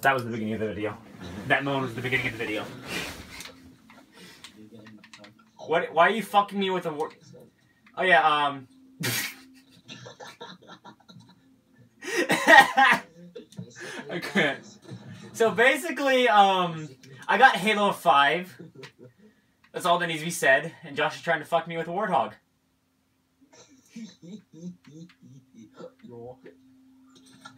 That was the beginning of the video. That moan was the beginning of the video. What? Why are you fucking me with a word? Oh yeah. Um. Okay. So basically, um, I got Halo Five. That's all that needs to be said. And Josh is trying to fuck me with a warthog.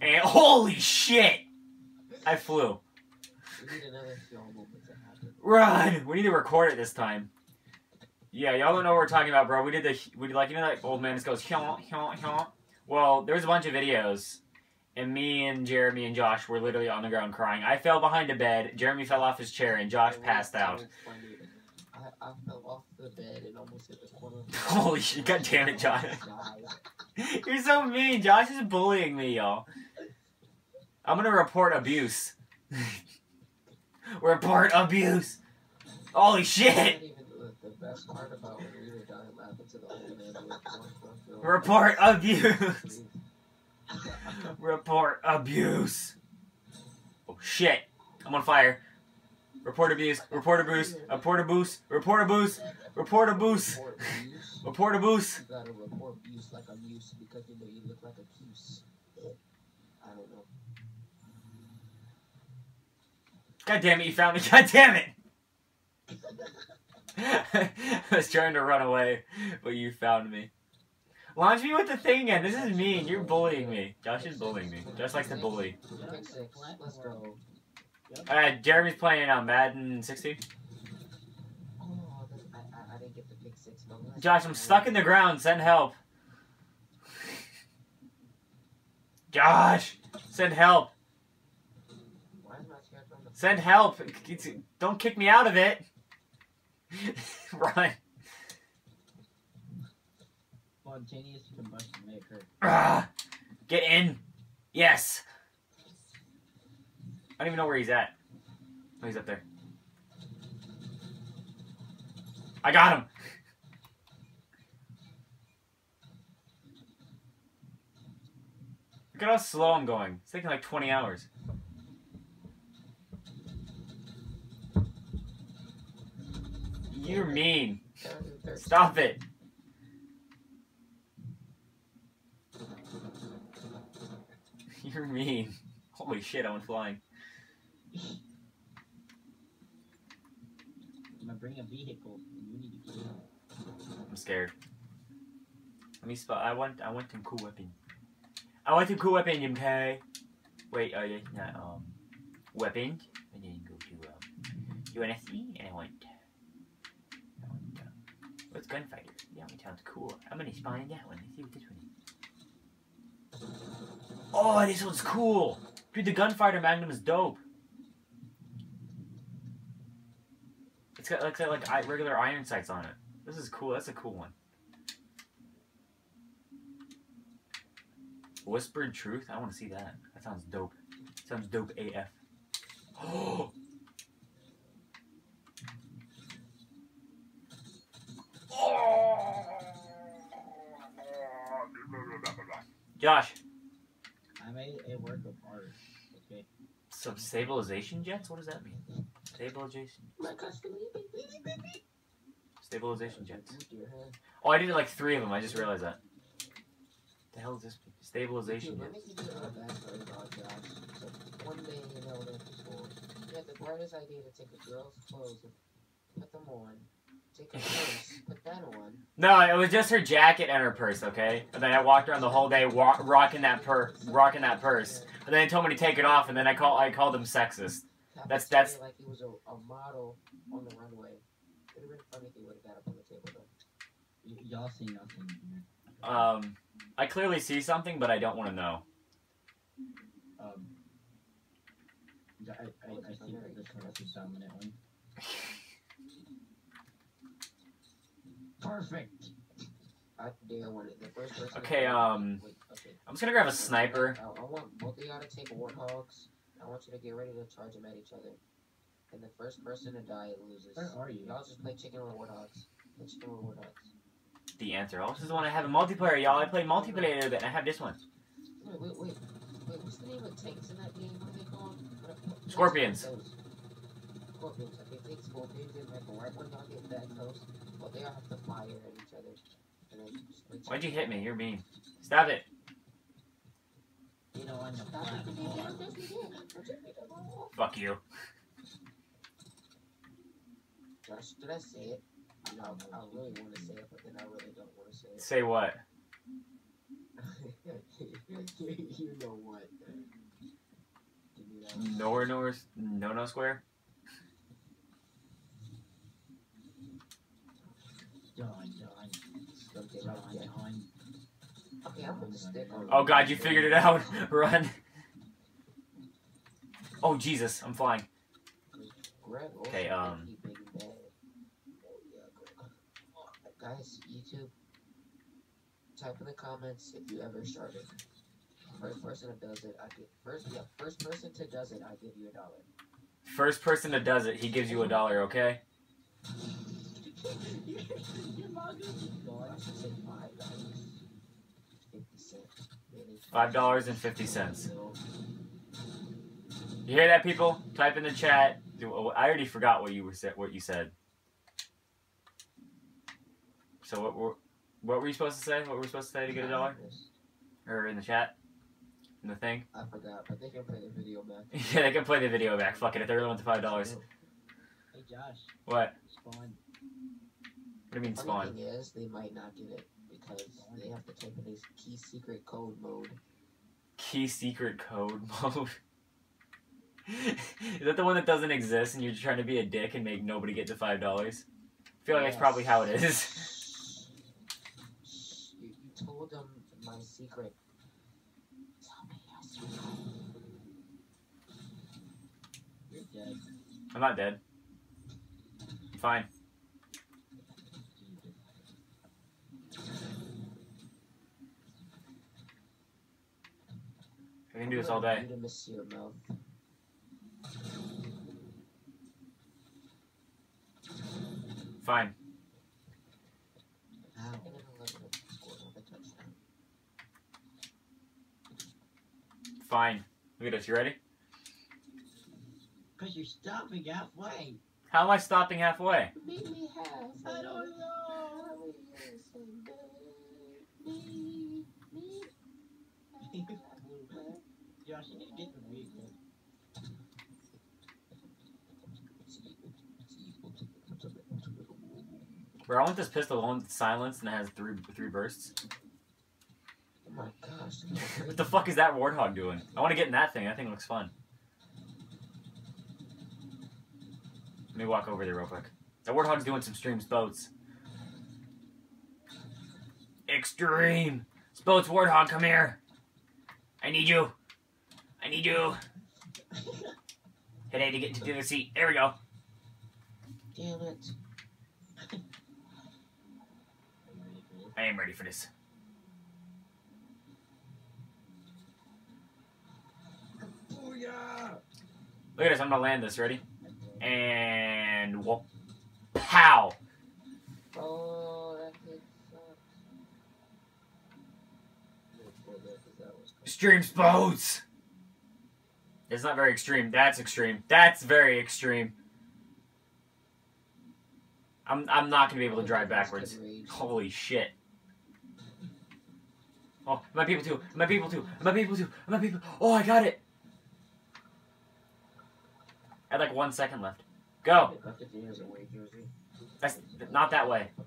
And holy shit! I flew. We need another film to happen. Run! We need to record it this time. Yeah, y'all don't know what we're talking about, bro. We did the we did like you know that old man just goes hyong hyong. Well, there was a bunch of videos, and me and Jeremy and Josh were literally on the ground crying. I fell behind a bed. Jeremy fell off his chair, and Josh passed out. I, I fell off the bed and almost hit the corner Holy shit! God damn it, Josh. You're so mean. Josh is bullying me, y'all. I'm gonna report abuse. report abuse. Holy shit! Not even the, the best part about when we were dying laughing to the old man who was going for a film. Report abuse. Report abuse. Oh shit! I'm on fire. Report abuse. Report abuse. Report abuse. Report abuse. Report abuse. Report abuse. You gotta report abuse like a muse because you know you look like a. I don't know. God damn it! You found me. God damn it! I was trying to run away, but you found me. Launch me with the thing again. This is mean. You're bullying me. Josh is bullying me. Josh likes to bully. Let's go. Alright, Jeremy's playing on Madden 60. Oh, that's- I, I, I didn't get the pick six. but Josh. I'm stuck in the ground. Send help. Josh, send help. Why is my the Send help. It's- Don't kick me out of it. Run. Spontaneous combustion may occur. Ah, get in. Yes. I don't even know where he's at. Oh, he's up there. I got him. Look at how slow I'm going. It's taking like 20 hours. You're mean. Stop it. You're mean. Holy shit, I went flying. I'm gonna bring a vehicle. You need to get. I'm scared. Let me spell. I want. I want some cool weapon. I want some cool weapon, okay? Wait. Oh, that's not um weapon. And then go to um UNSC, and I want. I want um, what's gunfighter? Yeah, That sounds cool. I'm gonna spawn in that one. Let's see what this one is. Oh, this one's cool. Dude, the gunfighter magnum is dope. It's got like like regular iron sights on it. This is cool. That's a cool one. Whispered truth. I want to see that. That sounds dope. Sounds dope AF. Oh. Josh, I made a work of art. Okay. some stabilization jets. What does that mean? Stabilization. My. Stabilization jets. Oh, I did like three of them. I just realized that. The hell is this? Stabilization jets. you a backstory about Josh. So one day in elementary school, he had the brightest idea to take a girl's clothes and put them on. Take her purse, put that on. No, it was just her jacket and her purse, okay? And then I walked around the whole day rocking that per rocking that purse. And then they told me to take it off, and then I call I called them sexist. Have That's- that's- like he was a, a model on the runway. It'd have been funny if he would have got up on the table though. Y- y'all see nothing. Um, I clearly see something, but I don't want to know. Um. I, I, I think that this one is the dominant one. Perfect. I dare. The first person. Okay, um, Wait, okay. I'm just gonna grab a sniper. I, I want both of y'all to take warthogs. I want you to get ready to charge them at each other. And the first person to die loses. Where are you? Y'all just play chicken with warthogs. Play chicken with warthogs. The answer. I also want to have a multiplayer, y'all. I play multiplayer, but I have this one. Wait, wait, wait. Wait, what's the name of tanks in that game? What are they called? What, what, Scorpions. those? Scorpions. Okay, take scorpions in like right when y'all get that close. Well, they all have to fire at each other. And then switch. Why'd you hit me? You're mean. Stop it. Fuck you. Did I say it? No, I really want to say it, but then I really don't want to say it. Say what? you know what? Nor nor no no square. Done, done. Okay, Done, yeah. done. Okay, I'm gonna stick on. Oh god, you figured it out. Run. Oh Jesus, I'm flying. Okay, um, be big and bad. Oh, yeah, Greg. Guys, YouTube, type in the comments if you ever started. First person that does it, I get first. Yeah, first person to does it, I give you a dollar. First person that does it, he gives you a dollar, okay? No, I should say five dollars, $5.50. You hear that, people? Type in the chat. Oh, I already forgot what you were what you said. So what were what were you supposed to say? What were we supposed to say to get a dollar? Or in the chat? In the thing? I forgot, but they can play the video back. yeah, they can play the video back. Fuck it, if they really want the five dollars. Hey Josh. What? Spawn. What do you mean spawn? The thing is, they might not get it because they have to type in this key secret code mode. Key secret code mode. Is that the one that doesn't exist and you're trying to be a dick and make nobody get to five dollars? I feel like that's probably how it is. You, you told them my secret. Tell me your secret. You're dead. I'm not dead. I'm fine. Can do this all day. You to miss your mouth. Fine. Ow. And then 11 scored on the touchdown. Fine. Look at this. You ready? Because you're stopping halfway. How am I stopping halfway? Meet me halfway. I don't know. Me, me, halfway. Josh, you need to get the vehicle. Bro, I want this pistol, the one that's silenced and it has three three bursts. Oh my gosh. What the fuck is that warthog doing? I want to get in that thing. That thing looks fun. Let me walk over there real quick. That warthog's doing some streams boats. Extreme! Spoats Warthog, come here! I need you! Need you! Hit A to get to the seat. There we go. Damn it. Are you ready for this? I am ready for this. Booyah! Look at this. I'm gonna land this. Ready? And whoop. Pow! Oh, that sucks. We'll pull that 'cause that was close. Extreme boats. It's not very extreme. That's extreme. That's very extreme. I'm I'm not gonna be able to drive backwards. Holy shit. Oh, my people too. My people too. My people too. My people. Oh, I got it. I had like one second left. Go. To. That's not that way.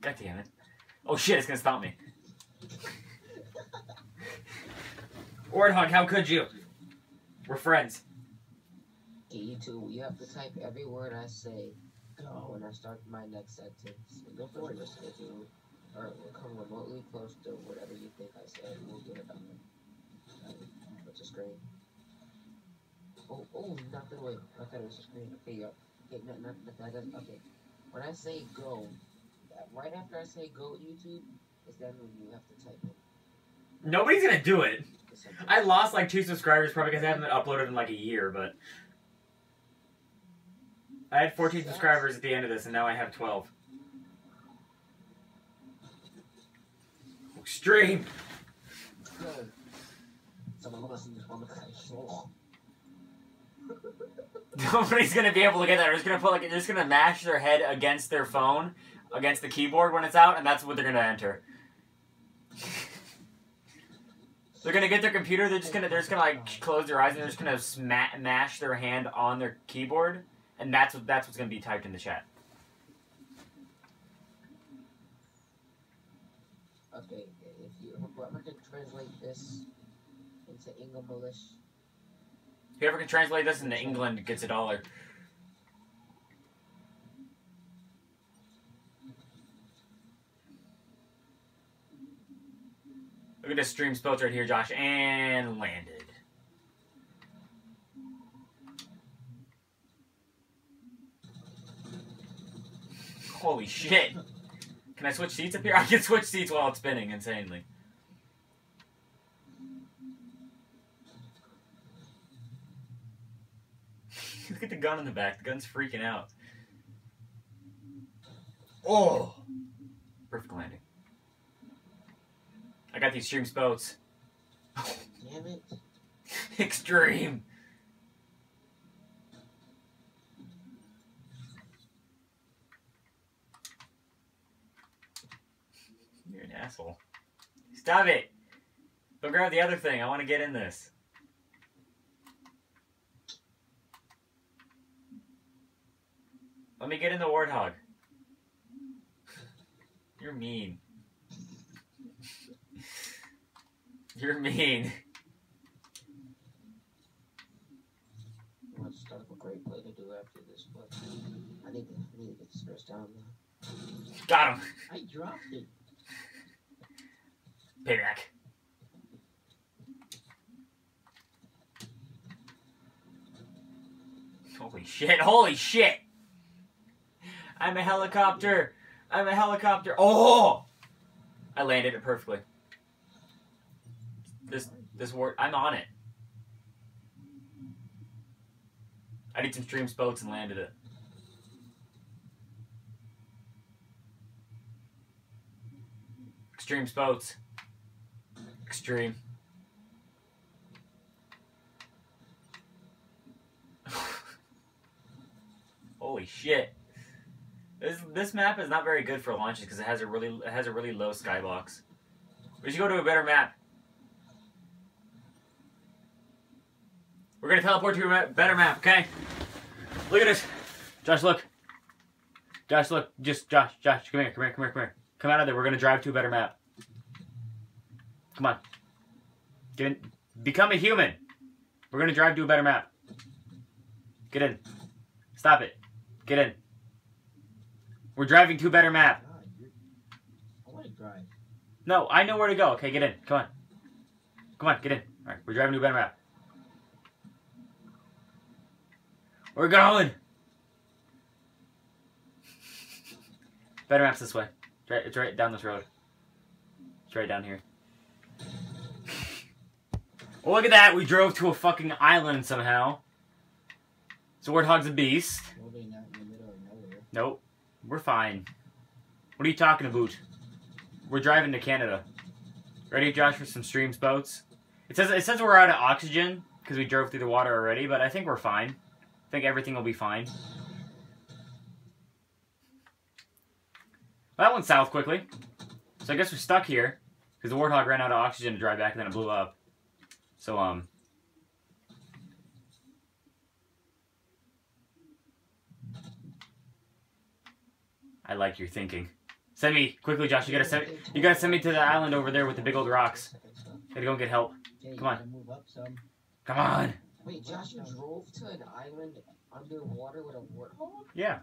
God damn it. Oh shit, it's gonna stop me. Warthog, how could you? We're friends. Okay, you two, you have to type every word I say Go. when I start my next sentence. Go for your schedule, or come remotely close to whatever you think I said. We'll get it on there. What's a screen? Oh, oh, not the way. I thought it was a screen. Okay, yeah. Okay, no, not, not, that doesn't. Okay. When I say go, that- right after I say go, YouTube, is then when you have to type it. Nobody's gonna do it. I lost like two subscribers probably because I haven't uploaded in like a year, but I had 14 subscribers at the end of this, and now I have 12. Extreme. Good. Someone listen to one control. Nobody's gonna be able to get that. They're just gonna put like they're just gonna mash their head against their phone, against the keyboard when it's out, and that's what they're gonna enter. they're gonna get their computer. They're just gonna they're just gonna like close their eyes and they're just gonna sma- mash their hand on their keyboard, and that's what that's what's gonna be typed in the chat. Okay, if you whoever can translate this into English, Whoever can translate this into England gets a dollar. Look at this stream spots right here, Josh, and landed. Holy shit! Can I switch seats up here? I can switch seats while it's spinning insanely. Look at the gun in the back. The gun's freaking out. Oh! Perfect landing. I got these stream spots. damn it! Extreme! You're an asshole. Stop it! Go grab the other thing. I want to get in this. Let me get in the warthog. You're mean. You're mean. Let's start a great play to do after this, but uh, I need to I need to get this first down. Got him. I dropped it. Payback. Holy shit, holy shit! I'm a helicopter! I'm a helicopter! Oh! I landed it perfectly. This, this word, I'm on it. I did some stream spots and landed it. Extreme spots. Extreme. Holy shit. This this map is not very good for launches because it has a really it has a really low skybox. We should go to a better map. We're gonna teleport to a better map, okay? Look at this. Josh, look. Josh, look. Just Josh, Josh, come here, come here, come here, come here. Come out of there. We're gonna drive to a better map. Come on. Get in. Become a human. We're gonna drive to a better map. Get in. Stop it. Get in. We're driving to a better map. Ah, God. I want to drive. No, I know where to go. Okay, get in. Come on. Come on, get in. All right, we're driving to a better map. We're going. Better map's this way. It's right, it's right down this road. It's right down here. Well, look at that. We drove to a fucking island somehow. So Warthog's a beast. Probably not in the middle of nowhere. Nope. We're fine. What are you talking about? We're driving to Canada. Ready, Josh, for some streams boats? It says it says we're out of oxygen because we drove through the water already, but I think we're fine. I think everything will be fine. Well, that went south quickly. So I guess we're stuck here because the Warthog ran out of oxygen to drive back and then it blew up. So um. I like your thinking. Send me quickly, Josh. You gotta send. You gotta send me to the island over there with the big old rocks. Gotta go and get help. Come on. you gotta move up some. Come on. Wait, Josh, you drove to an island underwater with a warthog? Yeah.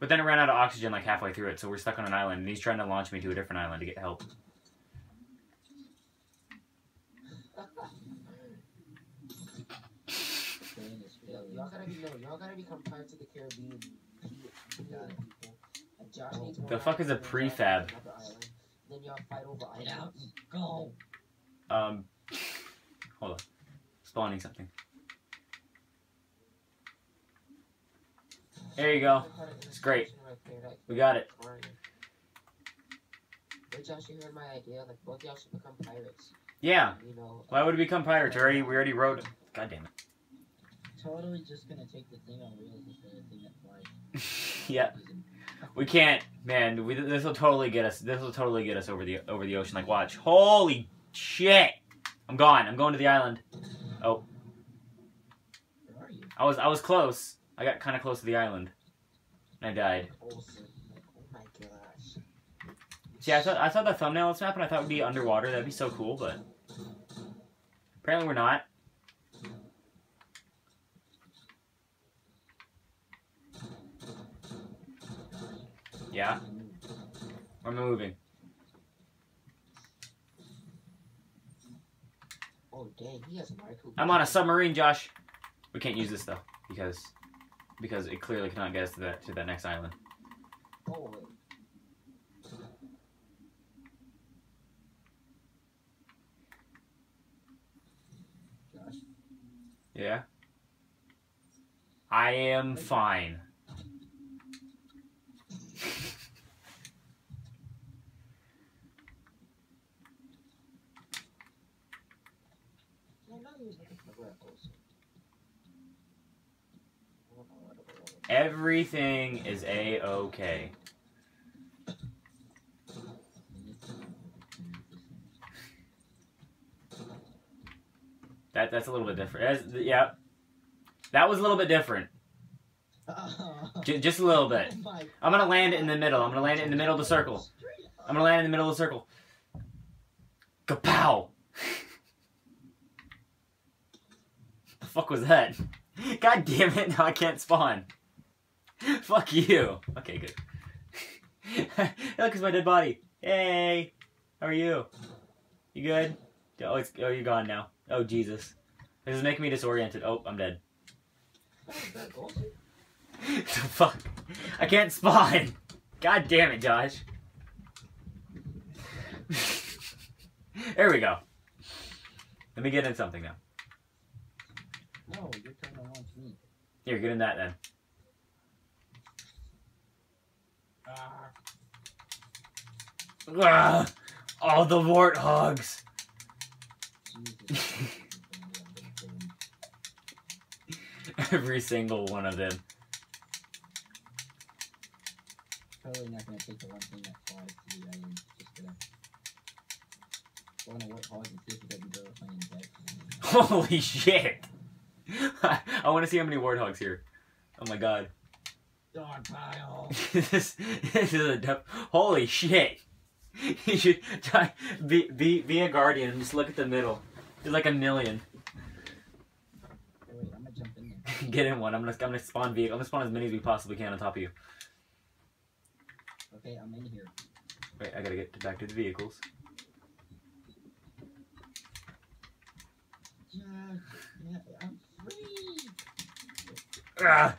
But then it ran out of oxygen like halfway through it, so we're stuck on an island, and he's trying to launch me to a different island to get help. Train is Yo, failing. y'all gotta be no, y'all gotta become Pirates of the Caribbean. Got it. people. And Josh needs The fuck is a island, and Josh prefab? needs another island. Then y'all fight over Get out islands. and go. Um, hold on. Spawning something. There you go. It's great. We got it. Hey Josh, heard my idea. Like both y'all should become pirates. Yeah. You know. Why would we become pirates? We already we already wrote. God damn it. Totally just gonna take the thing on wheels instead of the thing that flies. yeah. We can't, man. We, this will totally get us. This will totally get us over the over the ocean. Like, watch. Holy shit! I'm gone. I'm going to the island. Oh. Where are you? I was I was close. I got kind of close to the island, and I died. Oh my gosh. See, I thought I saw the thumbnail of this map, and I thought we'd be underwater. That'd be so cool, but apparently we're not. Yeah, we're moving. Dang, he has a. I'm on a submarine, Josh. We can't use this though because because it clearly cannot get us to that to that next island. Oh wait. Josh. Yeah. I am fine. I know he was looking for Brett Olsen. I don't know what it was. Everything is a okay. That that's a little bit different. That's- yeah, that was a little bit different. J- just a little bit. Oh I'm gonna land it in the middle. I'm gonna land it in the middle of the circle. I'm gonna land in the middle of the circle. Kapow! the fuck was that? God damn it! Now I can't spawn. Fuck you. Okay, good. Look, it's my dead body. Hey, how are you? You good? Oh, it's oh you're gone now. Oh Jesus, this is making me disoriented. Oh, I'm dead. The fuck? I can't spawn. God damn it, Josh. there we go. Let me get in something now. No, you're launch me. Here, get in that then. Ah. Ah, all the warthogs. Every single one of them. Totally not gonna take the one thing that flies to the island. Just gonna go on a warthog and see if it doesn't go. Holy shit! I want to see how many warthogs here. Oh my god. Dog pile. this, this is a def- holy shit. You should try be, be be a guardian and just look at the middle. There's like a million. Hey, wait, I'm gonna jump in there. Get in one. I'm gonna I'm gonna spawn vehicle. I'm gonna spawn as many as we possibly can on top of you. Okay, I'm in here. Wait, I gotta get back to the vehicles. Josh, yeah, I'm. Ah!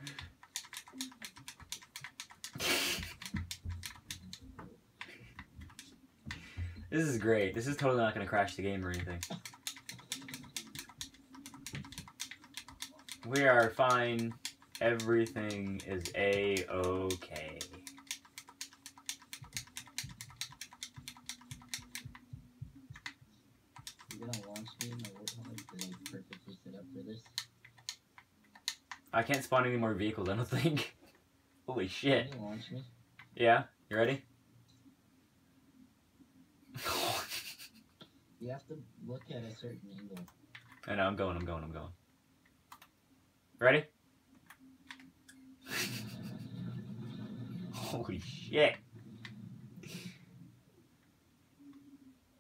This is great. This is totally not gonna crash the game or anything. We are fine. Everything is a okay. You're gonna launch me in my warthog to like perfectly set up for this. I can't spawn any more vehicles. I don't think. Holy shit! You? Yeah, you ready? You have to look at a certain angle. I know. I'm going. I'm going. I'm going. Ready? Holy shit!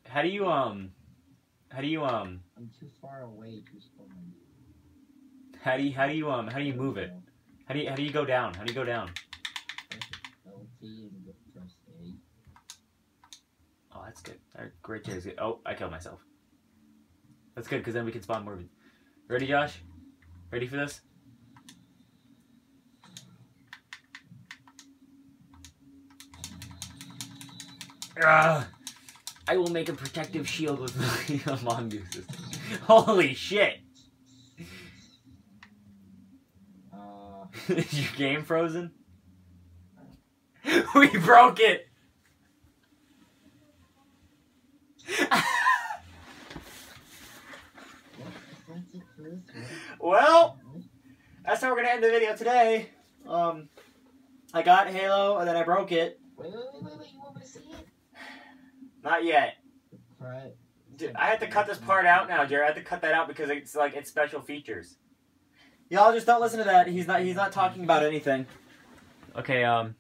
How do you um? How do you um? I'm too far away to spawn. How do you how do you um? How do you move it? How do you how do you go down? How do you go down? Oh, that's good. Alright, great. Oh, I killed myself. That's good because then we can spawn more. Ready, Josh? Ready for this? Ah, I will make a protective shield with my mongooses. Holy shit! Uh, Is your game frozen? we broke it. That's it for this one. well, that's how we're gonna end the video today. Um, I got Halo and then I broke it. Wait, wait, wait, wait, wait. You want me to see it? Not yet. Right. Dude, I had to cut this part out now, Jared. I had to cut that out because it's like it's special features. Y'all just don't listen to that. He's not. He's not talking about anything. Okay. Um.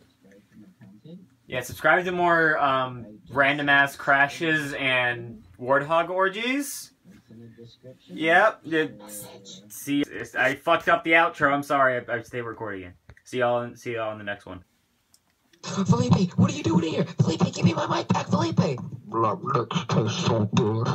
Subscribe for more content. Yeah. Subscribe to more um random ass crashes and warthog orgies. Links in the description. Yep. See, I fucked up the outro. I'm sorry. I, I stay recording again. See y'all. in- See y'all in the next one. Felipe, what are you doing here? Felipe, give me my mic back, Felipe. Blood lips taste so good.